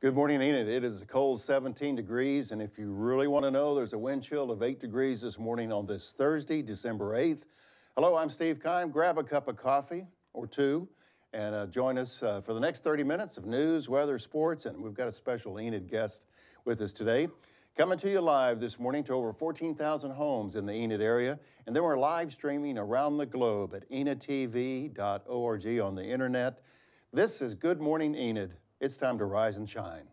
Good morning, Enid. It is a cold 17 degrees, and if you really want to know, there's a wind chill of 8 degrees this morning on this Thursday, December 8th. Hello, I'm Steve Kime. Grab a cup of coffee or two and uh, join us uh, for the next 30 minutes of news, weather, sports, and we've got a special Enid guest with us today. Coming to you live this morning to over 14,000 homes in the Enid area, and then we're live streaming around the globe at enidtv.org on the internet. This is Good Morning Enid. It's time to rise and shine.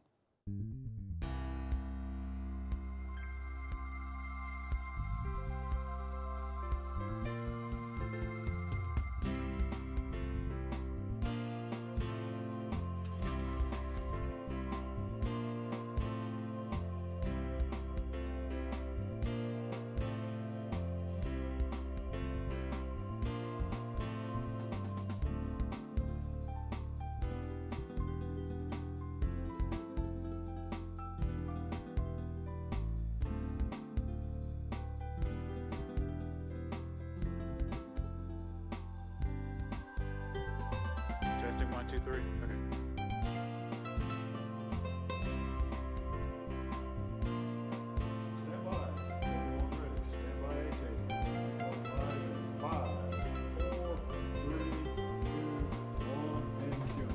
And cue.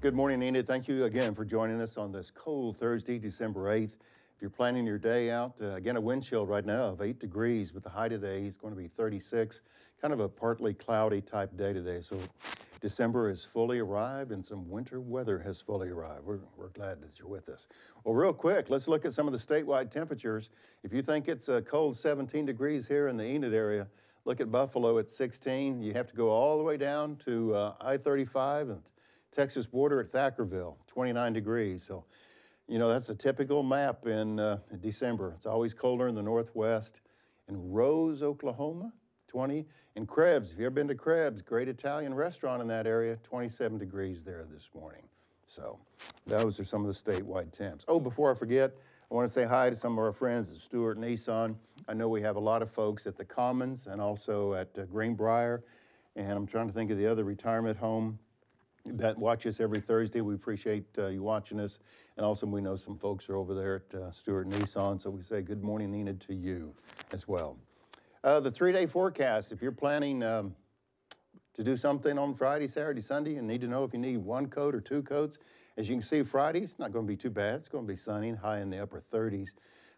Good morning, Enid. Thank you again for joining us on this cold Thursday, December 8th. If you're planning your day out, uh, again, a wind chill right now of 8 degrees, but the high today is going to be 36. Kind of a partly cloudy type day today. So December has fully arrived and some winter weather has fully arrived. We're, we're glad that you're with us. Well, real quick, let's look at some of the statewide temperatures. If you think it's a cold 17 degrees here in the Enid area, look at Buffalo at 16. You have to go all the way down to uh, I-35 and Texas border at Thackerville, 29 degrees. So, you know, that's a typical map in uh, December. It's always colder in the northwest. In Rose, Oklahoma, 20. In Krebs, if you've ever been to Krebs, great Italian restaurant in that area, 27 degrees there this morning. So those are some of the statewide temps. Oh, before I forget, I want to say hi to some of our friends at Stewart Nissan. I know we have a lot of folks at the Commons and also at uh, Greenbrier. And I'm trying to think of the other retirement home that watch us every Thursday. We appreciate uh, you watching us. And also, we know some folks are over there at uh, Stewart Nissan, so we say good morning, Nina, to you as well. Uh, the three day forecast, if you're planning um, to do something on Friday, Saturday, Sunday, and need to know if you need one coat or two coats, as you can see, Friday, it's not going to be too bad. It's going to be sunny, high in the upper 30s.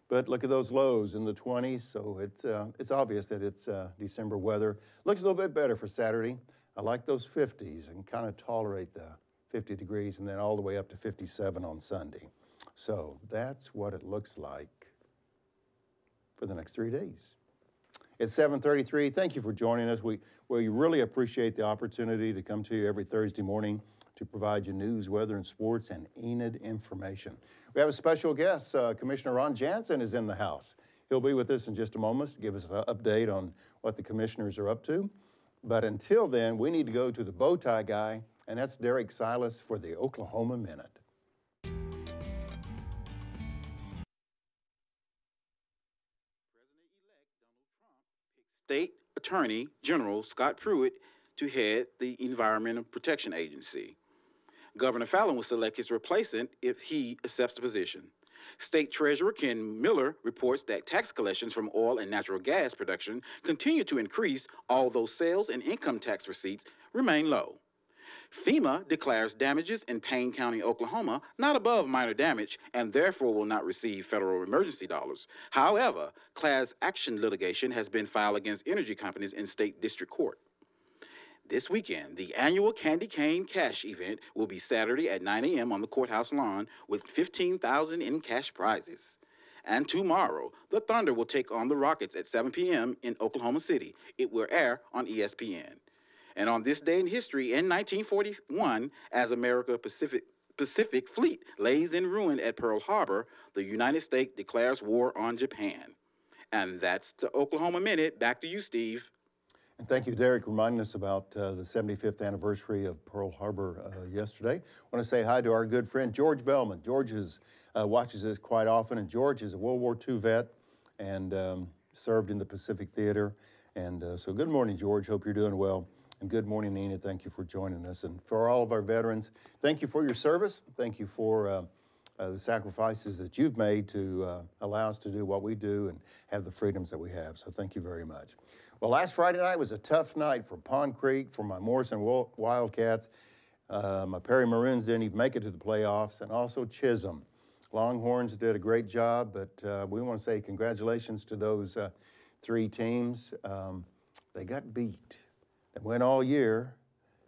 But look at those lows in the 20s, so it's, uh, it's obvious that it's uh, December weather. Looks a little bit better for Saturday. I like those 50s and kind of tolerate the 50 degrees and then all the way up to 57 on Sunday. So that's what it looks like for the next three days. It's 7:33. Thank you for joining us. We we really appreciate the opportunity to come to you every Thursday morning to provide you news, weather, and sports and Enid information. We have a special guest. Uh, Commissioner Ron Janzen is in the house. He'll be with us in just a moment to give us an update on what the commissioners are up to. But until then, we need to go to the bow tie guy, and that's Derek Silas for the Oklahoma Minute. State Attorney General Scott Pruitt to head the Environmental Protection Agency. Governor Fallin will select his replacement if he accepts the position. State Treasurer Ken Miller reports that tax collections from oil and natural gas production continue to increase, although sales and income tax receipts remain low. FEMA declares damages in Payne County, Oklahoma, not above minor damage and therefore will not receive federal emergency dollars. However, class action litigation has been filed against energy companies in state district court. This weekend, the annual Candy Cane Cash event will be Saturday at 9 a.m. on the courthouse lawn with 15,000 in cash prizes. And tomorrow, the Thunder will take on the Rockets at 7 p.m. in Oklahoma City. It will air on ESPN. And on this day in history, in 1941, as America Pacific Pacific Fleet lays in ruin at Pearl Harbor, the United States declares war on Japan. And that's the Oklahoma Minute. Back to you, Steve. And thank you, Derek, reminding us about uh, the 75th anniversary of Pearl Harbor uh, yesterday. I want to say hi to our good friend George Bellman. George is, uh, watches this quite often, and George is a World War II vet and um, served in the Pacific Theater. And uh, so, good morning, George. Hope you're doing well. And good morning, Nina. Thank you for joining us. And for all of our veterans, thank you for your service. Thank you for uh, uh, the sacrifices that you've made to uh, allow us to do what we do and have the freedoms that we have. So thank you very much. Well, last Friday night was a tough night for Pond Creek, for my Morrison Wildcats. Uh, my Perry Maroons didn't even make it to the playoffs, and also Chisholm. Longhorns did a great job, but uh, we want to say congratulations to those uh, three teams. Um, they got beat. Went all year,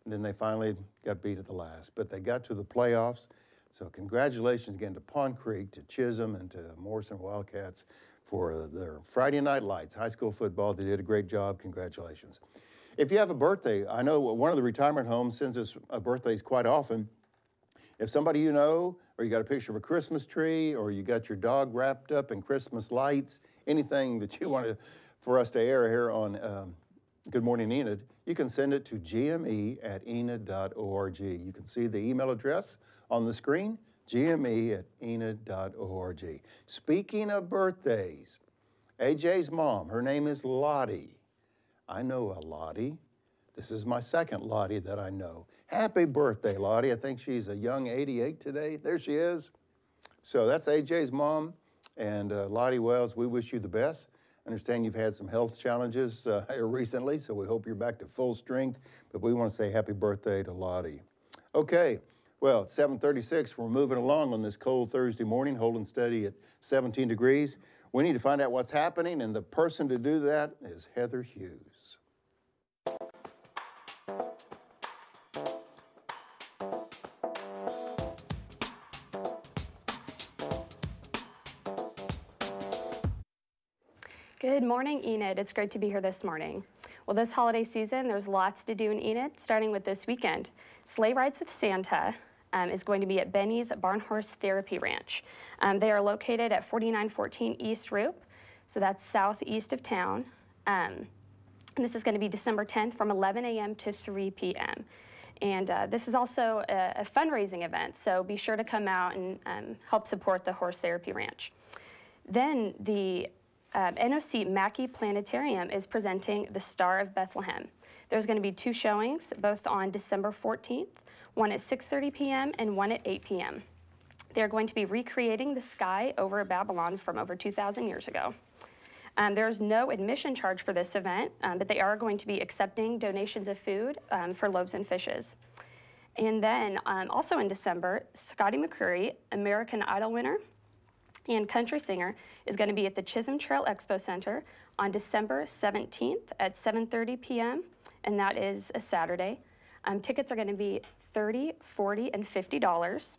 and then they finally got beat at the last. But they got to the playoffs. So congratulations again to Pond Creek, to Chisholm, and to Morrison Wildcats for their Friday Night Lights high school football. They did a great job. Congratulations. If you have a birthday, I know one of the retirement homes sends us birthdays quite often. If somebody you know, or you got a picture of a Christmas tree, or you got your dog wrapped up in Christmas lights, anything that you want for us to air here on um, Good Morning Enid, you can send it to gme at enid.org. You can see the email address on the screen, gme at enid.org. Speaking of birthdays, AJ's mom, her name is Lottie. I know a Lottie. This is my second Lottie that I know. Happy birthday, Lottie. I think she's a young 88 today. There she is. So that's AJ's mom. And uh, Lottie Wells, we wish you the best. Understand you've had some health challenges uh, recently, so we hope you're back to full strength. But we want to say happy birthday to Lottie. Okay, well, it's 736. We're moving along on this cold Thursday morning, holding steady at 17 degrees. We need to find out what's happening, and the person to do that is Heather Hughes. Morning, Enid. It's great to be here this morning. Well, this holiday season, there's lots to do in Enid, starting with this weekend. Sleigh Rides with Santa um, is going to be at Benny's Barnhorse Therapy Ranch. Um, they are located at 4914 East Roop, so that's southeast of town. Um, and this is going to be December 10th from 11 a.m. to 3 p.m. And uh, this is also a, a, fundraising event, so be sure to come out and um, help support the Horse Therapy Ranch. Then the um, NOC Mackey Planetarium is presenting The Star of Bethlehem. There's going to be two showings, both on December 14th, one at 6.30 p.m. and one at 8 p.m. They're going to be recreating the sky over Babylon from over 2,000 years ago. Um, there's no admission charge for this event, um, but they are going to be accepting donations of food um, for loaves and fishes. And then um, also in December, Scotty McCreery, American Idol winner, and country singer is going to be at the Chisholm Trail Expo Center on December 17th at 7.30 p.m., and that is a Saturday. Um, tickets are going to be 30 40 and $50.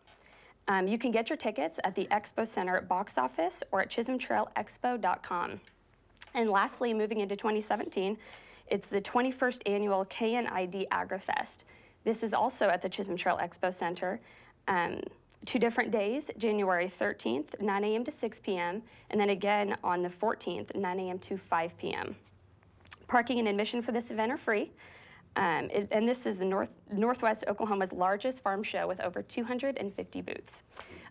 Um, you can get your tickets at the Expo Center box office or at chisholmtrailexpo.com. And lastly, moving into 2017, it's the 21st annual KNID AgriFest. This is also at the Chisholm Trail Expo Center. Um, two different days, January 13th, 9 a.m. to 6 p.m., and then again on the 14th, 9 a.m. to 5 p.m. Parking and admission for this event are free. Um, it, and this is the North, Northwest Oklahoma's largest farm show with over 250 booths.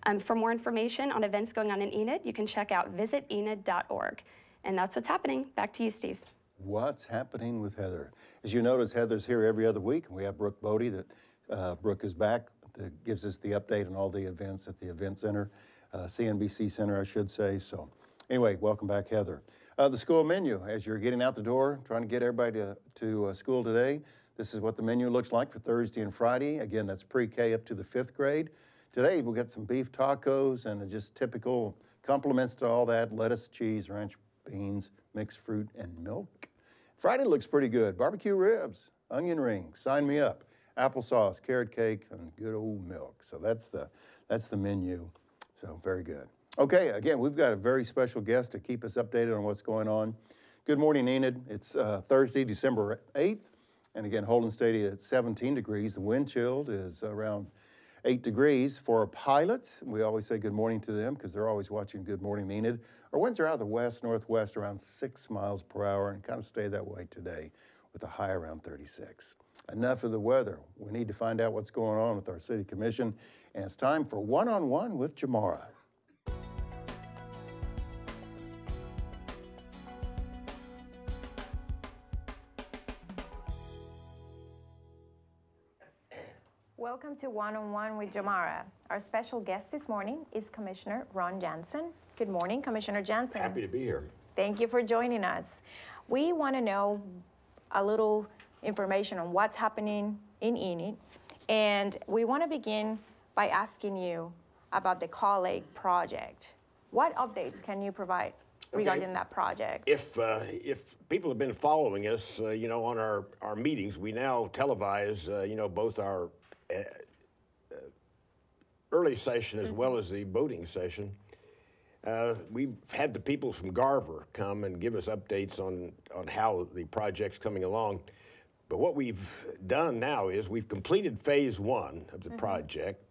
Um, for more information on events going on in Enid, you can check out visitenid.org. And that's what's happening. Back to you, Steve. What's happening with Heather? As you notice, Heather's here every other week. We have Brooke Bodie that uh, Brooke is back that gives us the update on all the events at the Event Center, uh, CNBC Center, I should say. So, anyway, welcome back, Heather. Uh, the school menu, as you're getting out the door, trying to get everybody to, to uh, school today, this is what the menu looks like for Thursday and Friday. Again, that's pre K up to the fifth grade. Today, we'll get some beef tacos and just typical compliments to all that lettuce, cheese, ranch beans, mixed fruit, and milk. Friday looks pretty good. Barbecue ribs, onion rings, sign me up applesauce, carrot cake, and good old milk. So that's the, that's the menu. So very good. Okay, again, we've got a very special guest to keep us updated on what's going on. Good morning, Enid. It's uh, Thursday, December 8th, and again, Holden Stadium at 17 degrees. The wind chilled is around 8 degrees. For pilots, we always say good morning to them because they're always watching Good Morning Enid. Our winds are out of the west northwest around 6 miles per hour and kind of stay that way today with a high around 36 enough of the weather. We need to find out what's going on with our city commission, and it's time for one on one with Jamara. Welcome to One on One with Jamara. Our special guest this morning is Commissioner Ron Janzen. Good morning, Commissioner Janzen. Happy to be here. Thank you for joining us. We want to know a little information on what's happening in Enid, and we want to begin by asking you about the Kaw Lake project. What updates can you provide regarding that project? If uh, if people have been following us, uh, you know, on our, our meetings, we now televise, uh, you know, both our uh, uh, early session as well as the voting session. Uh, we've had the people from Garver come and give us updates on, on how the project's coming along. But what we've done now is we've completed phase one of the mm-hmm. project,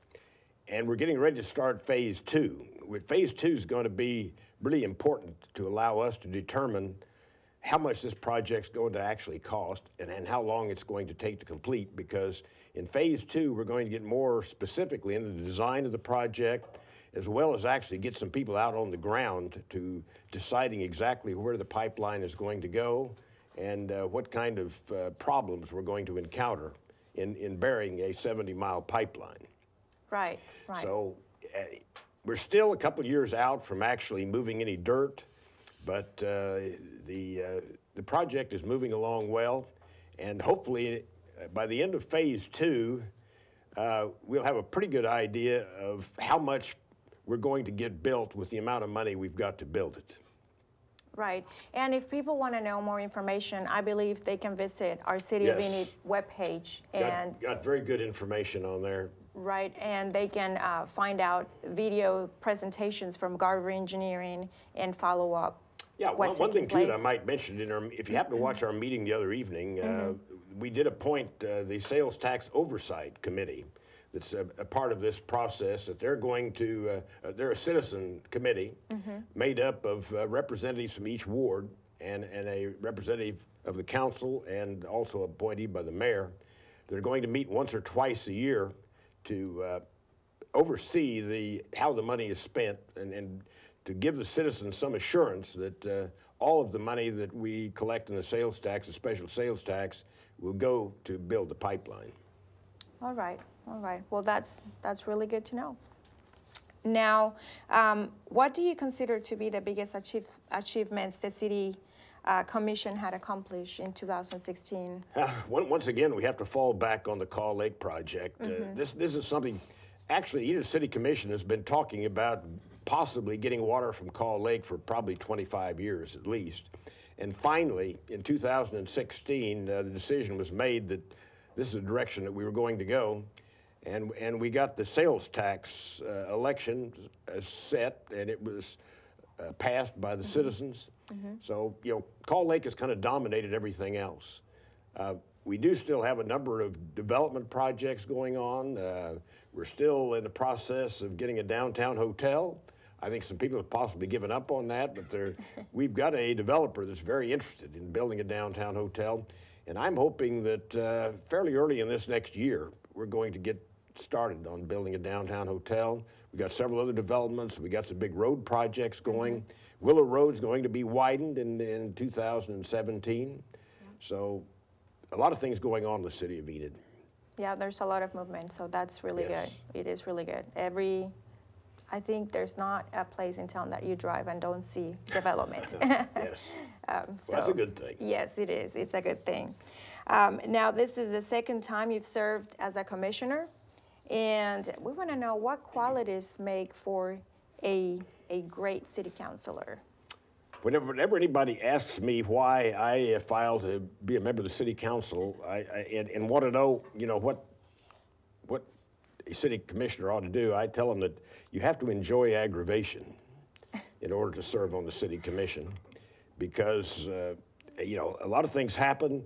and we're getting ready to start phase two. Phase two is going to be really important to allow us to determine how much this project's going to actually cost and, and how long it's going to take to complete because in phase two we're going to get more specifically into the design of the project as well as actually get some people out on the ground to deciding exactly where the pipeline is going to go and uh, what kind of uh, problems we're going to encounter in, in burying a 70 mile pipeline. right, right. So uh, we're still a couple years out from actually moving any dirt, but uh, the, uh, the project is moving along well. And hopefully, uh, by the end of phase two, uh, we'll have a pretty good idea of how much we're going to get built with the amount of money we've got to build it. Right. And if people want to know more information, I believe they can visit our City of Yes. Enid webpage and got very good information on there. right, and they can uh, find out video presentations from Garver Engineering and follow up. Yeah, one, what's one thing taking too that I place. might mention in our, if you happen to watch our meeting the other evening, uh, we did appoint uh, the Sales Tax Oversight Committee. That's a, a part of this process. That they're going to, uh, uh, they're a citizen committee made up of uh, representatives from each ward and and a representative of the council and also appointed by the mayor. They're going to meet once or twice a year to uh, oversee the how the money is spent and, and to give the citizens some assurance that uh, all of the money that we collect in the sales tax, the special sales tax, will go to build the pipeline. All right, all right. Well, that's, that's really good to know. Now, um, what do you consider to be the biggest achieve, achievements the city uh, commission had accomplished in 2016? Uh, Once again, we have to fall back on the Kaw Lake project. Uh, this, this is something, actually, Edith City Commission has been talking about possibly getting water from Kaw Lake for probably 25 years at least. And finally, in 2016, uh, the decision was made that this is the direction that we were going to go. And, and we got the sales tax uh, election uh, set, and it was uh, passed by the citizens. So, you know, Kaw Lake has kind of dominated everything else. Uh, we do still have a number of development projects going on. Uh, we're still in the process of getting a downtown hotel. I think some people have possibly given up on that, but we've got a developer that's very interested in building a downtown hotel. And I'm hoping that uh, fairly early in this next year, we're going to get started on building a downtown hotel. We've got several other developments. We've got some big road projects going. Willow Road's going to be widened in, in 2017. So a lot of things going on in the city of Enid. Yeah, there's a lot of movement, so that's really Yes. good. It is really good. Every, I think there's not a place in town that you drive and don't see development. Yes. Um, Well, that's a good thing. Yes, it is. It's a good thing. Um, now, this is the second time you've served as a commissioner, and we want to know what qualities make for a, a great city councilor. Whenever, whenever anybody asks me why I uh, filed to be a member of the city council, I, I, and, and want to know, you know, what, what a city commissioner ought to do, I tell them that you have to enjoy aggravation in order to serve on the city commission, because uh, you know a lot of things happen.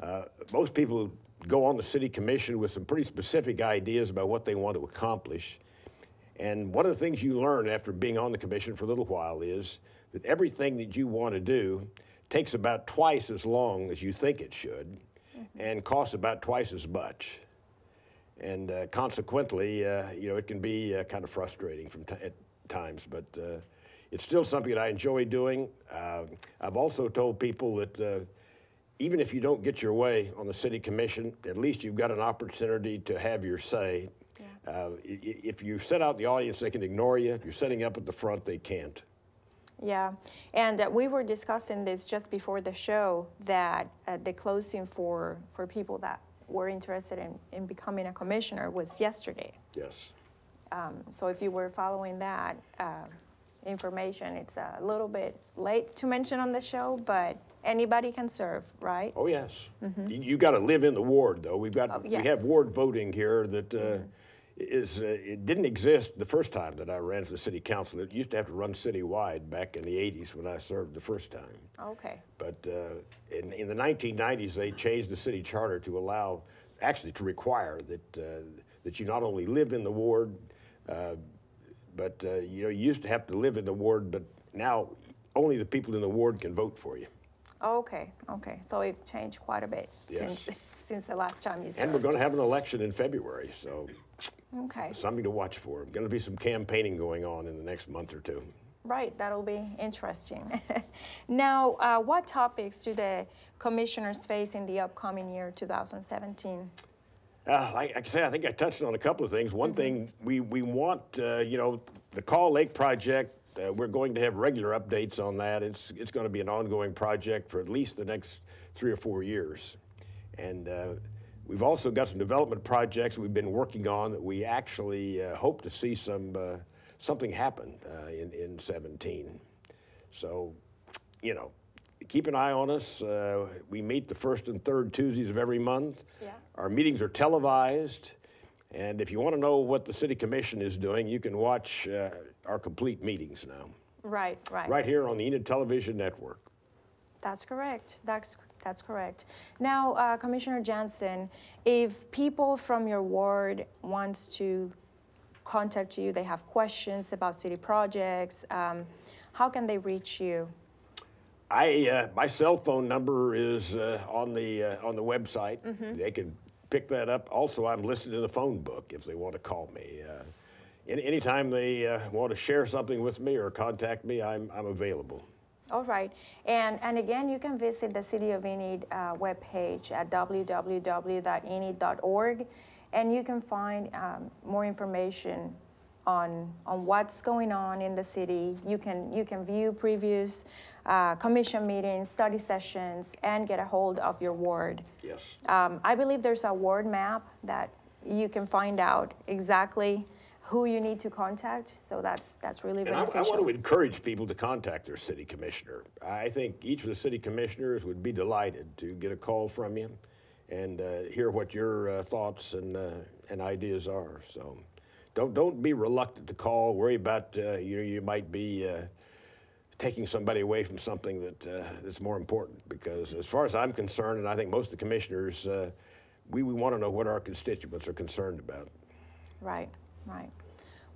Uh, most people go on the city commission with some pretty specific ideas about what they want to accomplish. And one of the things you learn after being on the commission for a little while is that everything that you want to do takes about twice as long as you think it should and costs about twice as much. And uh, consequently, uh, you know, it can be uh, kind of frustrating from t- at times, but uh, it's still something that I enjoy doing. Uh, I've also told people that uh, even if you don't get your way on the city commission, at least you've got an opportunity to have your say Uh, i- i- if you sit out in the audience, they can ignore you. If you're sitting up at the front, they can't. Yeah, and uh, we were discussing this just before the show that uh, the closing for, for people that were interested in, in becoming a commissioner was yesterday. Yes. Um, so if you were following that uh, information, it's a little bit late to mention on the show, but anybody can serve, right? Oh, yes. You, you got to live in the ward, though. We've got. Oh, we have. Ward voting here that uh, is, uh, it didn't exist the first time that I ran for the city council. It used to have to run citywide back in the 80s when I served the first time. Okay, But uh, in, in the 1990s, they changed the city charter to allow, actually to require that, uh, that you not only live in the ward, uh, but uh, you know, you used to have to live in the ward, but now only the people in the ward can vote for you. okay, okay. So we've changed quite a bit Yes. since, since the last time you served. And we're going to have an election in February, so Okay, something to watch for. Going to be some campaigning going on in the next month or two. right, that'll be interesting. Now, uh, what topics do the commissioners face in the upcoming year, 2017? Uh, like I say, I think I touched on a couple of things. One thing we we want, uh, you know, the Kaw Lake project. Uh, we're going to have regular updates on that. It's it's going to be an ongoing project for at least the next three or four years, and uh, we've also got some development projects we've been working on that we actually uh, hope to see some uh, something happen uh, in in 17. So, you know, keep an eye on us. Uh, we meet the first and third Tuesdays of every month. Yeah. Our meetings are televised. And if you want to know what the City Commission is doing, you can watch uh, our complete meetings now, Right, right. right here on the Enid Television Network. That's correct. That's that's correct. Now, uh, Commissioner Janzen, if people from your ward want to contact you, they have questions about city projects, um, how can they reach you? I, uh, my cell phone number is uh, on the uh, on the website. They can pick that up. Also, I'm listed in the phone book if they want to call me. Uh, any, anytime they uh, want to share something with me or contact me, I'm, I'm available. All right. And, and again, you can visit the City of Enid uh, webpage at www.enid.org, and you can find um, more information on, on what's going on in the city. You can, you can view previous uh, commission meetings, study sessions, and get a hold of your ward. Yes. Um, I believe there's a ward map that you can find out exactly who you need to contact, so that's, that's really And I, I want to encourage people to contact their city commissioner. I think each of the city commissioners would be delighted to get a call from you and uh, hear what your uh, thoughts and, uh, and ideas are. So don't, don't be reluctant to call. Worry about uh, you, you might be uh, taking somebody away from something that, uh, that's more important. Because as far as I'm concerned, and I think most of the commissioners, uh, we, we want to know what our constituents are concerned about. Right, right.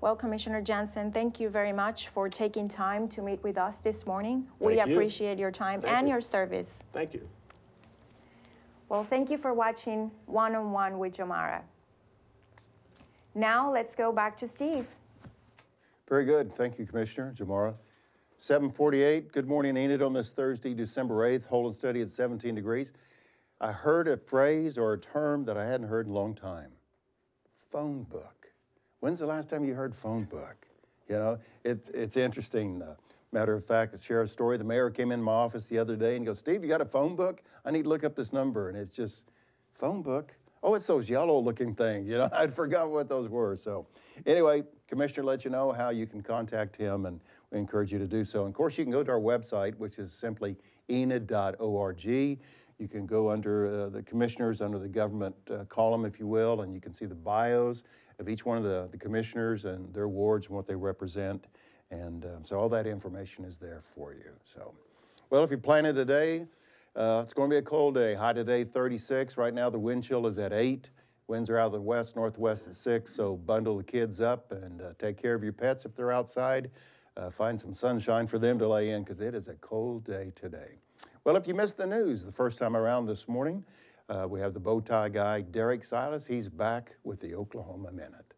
Well, Commissioner Janzen, thank you very much for taking time to meet with us this morning. We you. appreciate your time Thank and you. your service. Thank you. Well, thank you for watching One on One with Jamara. Now let's go back to Steve. Very good. Thank you, Commissioner Jamara. 748, good morning, Enid, on this Thursday, December 8th, hold and steady at 17 degrees. I heard a phrase or a term that I hadn't heard in a long time. Phone book. When's the last time you heard phone book? You know, it's, it's interesting. Uh, matter of fact, to share a story, the mayor came in my office the other day and goes, Steve, you got a phone book? I need to look up this number. And it's just, phone book? Oh, it's those yellow looking things. You know, I'd forgotten what those were. So, anyway, Commissioner let you know how you can contact him, and we encourage you to do so. And of course, you can go to our website, which is simply enid.org. You can go under uh, the commissioners, under the government uh, column, if you will, and you can see the bios of each one of the, the commissioners and their wards and what they represent. And um, so all that information is there for you. So, well, if you're planning today, uh, it's going to be a cold day. High today, 36. Right now, the wind chill is at 8. Winds are out of the west, northwest at 6. So bundle the kids up and uh, take care of your pets if they're outside. Uh, find some sunshine for them to lay in because it is a cold day today. Well, if you missed the news the first time around this morning, uh, we have the bow tie guy, Derek Silas. He's back with the Oklahoma Minute.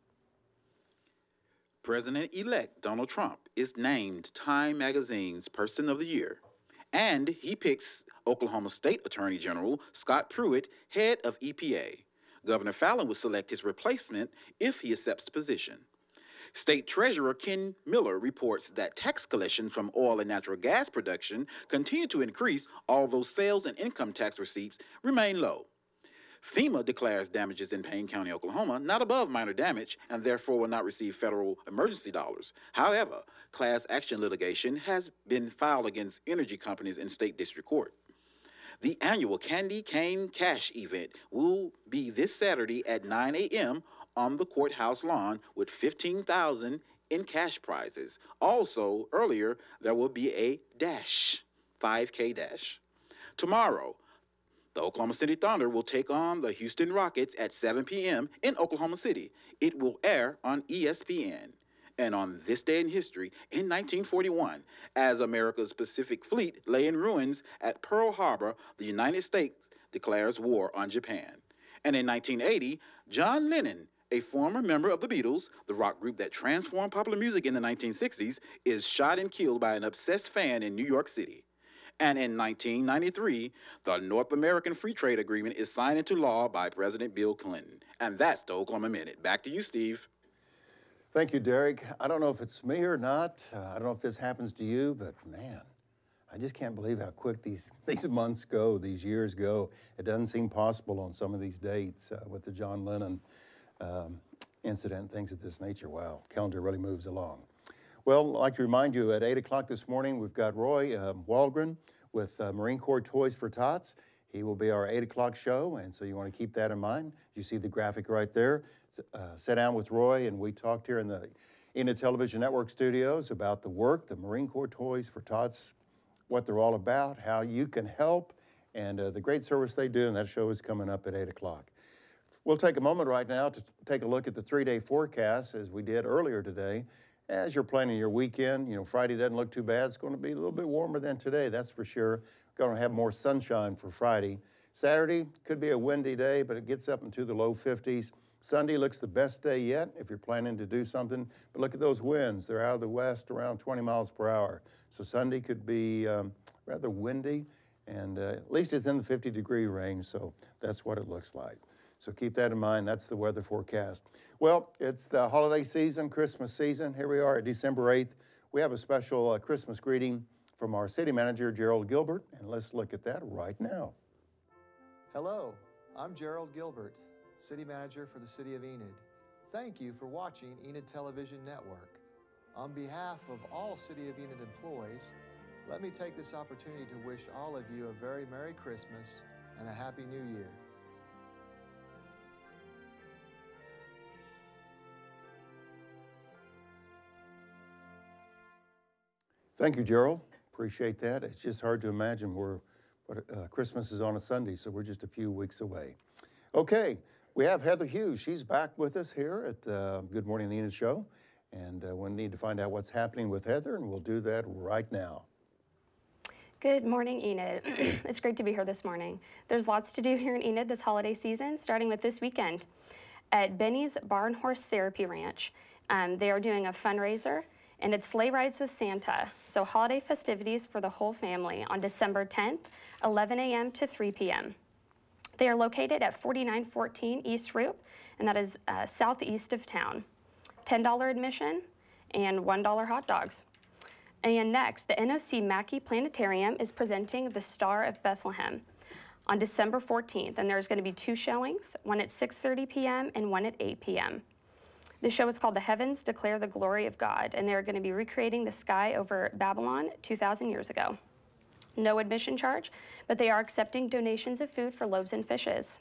President elect Donald Trump is named Time Magazine's Person of the Year, and he picks Oklahoma State Attorney General Scott Pruitt head of EPA. Governor Fallin will select his replacement if he accepts the position. State Treasurer Ken Miller reports that tax collections from oil and natural gas production continue to increase, although sales and income tax receipts remain low. FEMA declares damages in Payne County, Oklahoma, not above minor damage and therefore will not receive federal emergency dollars. However, class action litigation has been filed against energy companies in state district court. The annual Candy Cane Cash event will be this Saturday at 9 a.m. on the courthouse lawn with 15,000 in cash prizes. Also, earlier there will be a dash, 5K dash. Tomorrow, the Oklahoma City Thunder will take on the Houston Rockets at 7 p.m. in Oklahoma City. It will air on ESPN. And on this day in history, in 1941, as America's Pacific Fleet lay in ruins at Pearl Harbor, the United States declares war on Japan. And in 1980, John Lennon, a former member of the Beatles, the rock group that transformed popular music in the 1960s, is shot and killed by an obsessed fan in New York City. And in 1993, the North American Free Trade Agreement is signed into law by President Bill Clinton. And that's the Oklahoma Minute. Back to you, Steve. Thank you, Derek. I don't know if it's me or not. Uh, I don't know if this happens to you, but man, I just can't believe how quick these, these months go, these years go. It doesn't seem possible on some of these dates uh, with the John Lennon um, incident, things of this nature. Wow, calendar really moves along. Well, I'd like to remind you at 8 o'clock this morning, we've got Roy um, Walgren with uh, Marine Corps Toys for Tots. He will be our 8 o'clock show, and so you want to keep that in mind. You see the graphic right there. Uh, sit down with Roy, and we talked here in the in the Television Network studios about the work, the Marine Corps Toys for Tots, what they're all about, how you can help, and uh, the great service they do, and that show is coming up at 8 o'clock. We'll take a moment right now to take a look at the three-day forecast as we did earlier today. As you're planning your weekend, you know, Friday doesn't look too bad. It's going to be a little bit warmer than today, that's for sure. Going to have more sunshine for Friday. Saturday could be a windy day, but it gets up into the low 50s. Sunday looks the best day yet if you're planning to do something. But look at those winds. They're out of the west around 20 miles per hour. So Sunday could be um, rather windy, and uh, at least it's in the 50 degree range, so that's what it looks like. So keep that in mind. That's the weather forecast. Well, it's the holiday season, Christmas season. Here we are at December 8th. We have a special uh, Christmas greeting from our city manager, Gerald Gilbert, and let's look at that right now. Hello, I'm Gerald Gilbert, City Manager for the City of Enid. Thank you for watching Enid Television Network. On behalf of all City of Enid employees, let me take this opportunity to wish all of you a very Merry Christmas and a Happy New Year. Thank you, Gerald. Appreciate that. It's just hard to imagine we're, uh, Christmas is on a Sunday, so we're just a few weeks away. Okay, we have Heather Hughes. She's back with us here at uh, Good Morning Enid Show, and uh, we need to find out what's happening with Heather, and we'll do that right now. Good morning, Enid. it's great to be here this morning. There's lots to do here in Enid this holiday season, starting with this weekend. At Benny's Barn Horse Therapy Ranch, um, they are doing a fundraiser, and it's Sleigh Rides with Santa. So, holiday festivities for the whole family on December 10th, 11 a.m. to 3 p.m. They are located at 4914 East Route, and that is uh, southeast of town. $10 admission and $1 hot dogs. And next, the NOC Mackey Planetarium is presenting The Star of Bethlehem on December 14th, and there's going to be two showings, one at 6:30 p.m. and one at 8 p.m. The show is called The Heavens Declare the Glory of God, and they're going to be recreating the sky over Babylon 2,000 years ago. No admission charge, but they are accepting donations of food for loaves and fishes.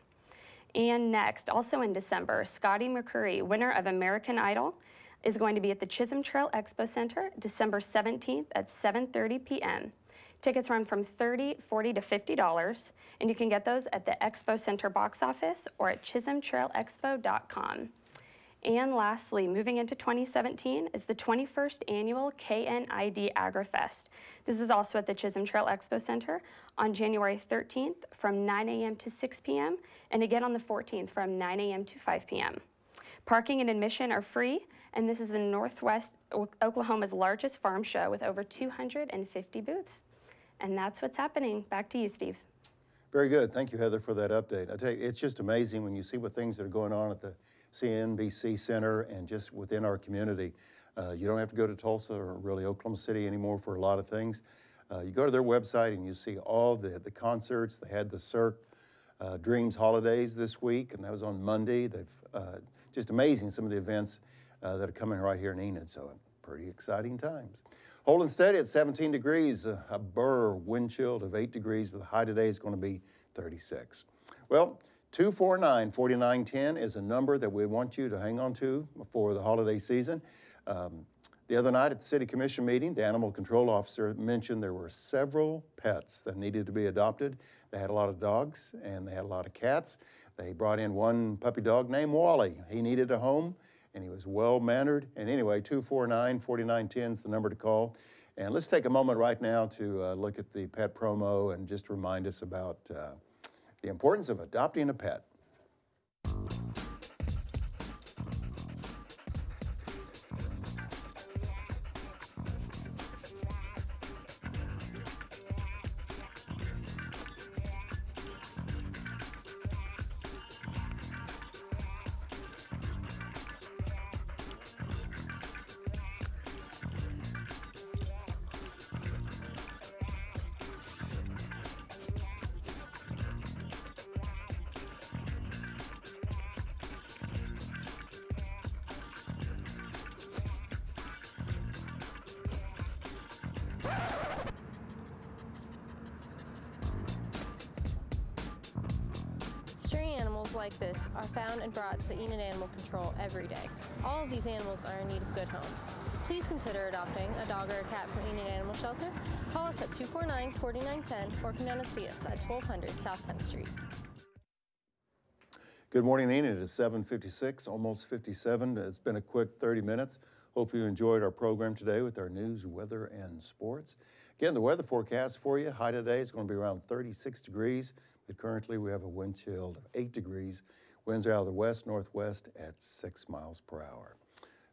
And next, also in December, Scotty McCreery, winner of American Idol, is going to be at the Chisholm Trail Expo Center December 17th at 7:30 p.m. Tickets run from $30, $40 to $50, and you can get those at the Expo Center box office or at chisholmtrailexpo.com. And lastly, moving into 2017 is the 21st annual KNID AgriFest. This is also at the Chisholm Trail Expo Center on January 13th from 9 a.m. to 6 p.m. and again on the 14th from 9 a.m. to 5 p.m. Parking and admission are free, and this is the Northwest Oklahoma's largest farm show with over 250 booths. And that's what's happening. Back to you, Steve. Very good. Thank you, Heather, for that update. I tell you, it's just amazing when you see what things that are going on at the CNBC Center and just within our community. Uh, you don't have to go to Tulsa or really Oklahoma City anymore for a lot of things. Uh, you go to their website and you see all the, the concerts. They had the Cirque uh, Dreams Holidays this week, and that was on Monday. They've uh, just amazing some of the events uh, that are coming right here in Enid. So pretty exciting times. Holding steady at 17 degrees, a, a Burr wind chill of 8 degrees, but the high today is going to be 36. Well, 249 4910 is a number that we want you to hang on to for the holiday season. Um, the other night at the City Commission meeting, the animal control officer mentioned there were several pets that needed to be adopted. They had a lot of dogs and they had a lot of cats. They brought in one puppy dog named Wally. He needed a home and he was well mannered. And anyway, 249 4910 is the number to call. And let's take a moment right now to uh, look at the pet promo and just remind us about uh, the importance of adopting a pet. Like this are found and brought to Enid Animal Control every day. All of these animals are in need of good homes. Please consider adopting a dog or a cat from Enid Animal Shelter. Call us at 249-4910 or come down and see us at 1200 South 10th Street. Good morning, Enid. It's 7:56, almost 57. It's been a quick 30 minutes. Hope you enjoyed our program today with our news, weather, and sports. Again, the weather forecast for you. High today is going to be around 36 degrees, but currently we have a wind chill of 8 degrees. Winds are out of the west northwest at 6 miles per hour.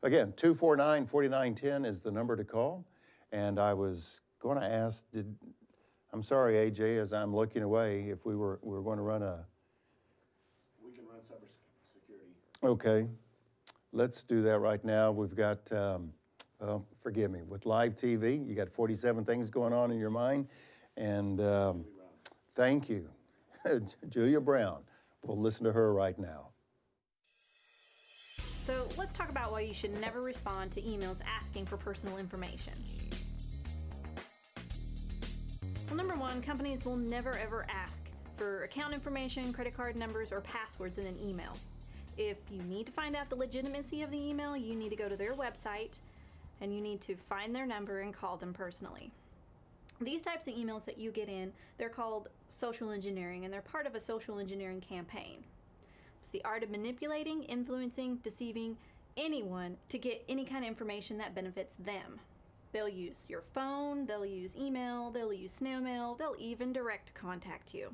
Again, 249 4910 is the number to call. And I was going to ask, did I'm sorry, AJ, as I'm looking away, if we were, we were going to run a We can run cybersecurity. Okay, let's do that right now. We've got, um, well, forgive me, with live TV, you got 47 things going on in your mind. And um, thank you, Julia Brown. We'll listen to her right now. So let's talk about why you should never respond to emails asking for personal information. Well, number one, companies will never ever ask for account information, credit card numbers, or passwords in an email. If you need to find out the legitimacy of the email, you need to go to their website and you need to find their number and call them personally. These types of emails that you get in, they're called social engineering and they're part of a social engineering campaign. It's the art of manipulating, influencing, deceiving anyone to get any kind of information that benefits them. They'll use your phone, they'll use email, they'll use snail mail, they'll even direct contact you.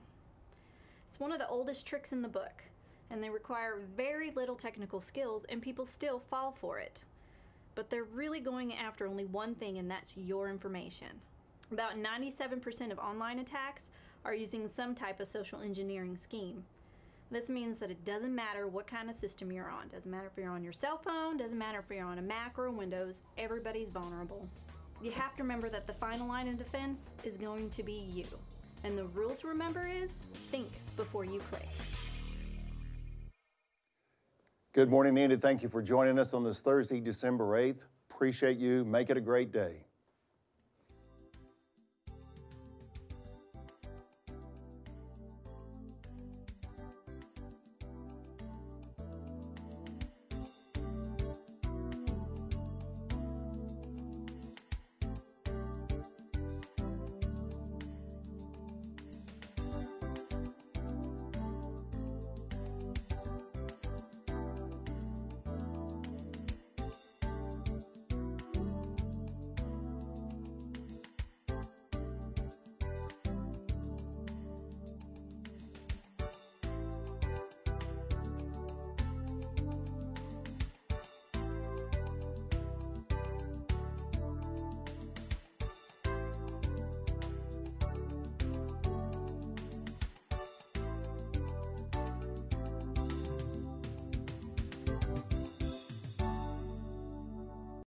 It's one of the oldest tricks in the book, and they require very little technical skills, and people still fall for it. But they're really going after only one thing, and that's your information. About 97% of online attacks are using some type of social engineering scheme. This means that it doesn't matter what kind of system you're on. Doesn't matter if you're on your cell phone, doesn't matter if you're on a Mac or a Windows, everybody's vulnerable. You have to remember that the final line of defense is going to be you. And the rule to remember is think before you click. Good morning, Enid. Thank you for joining us on this Thursday, December 8th. Appreciate you. Make it a great day.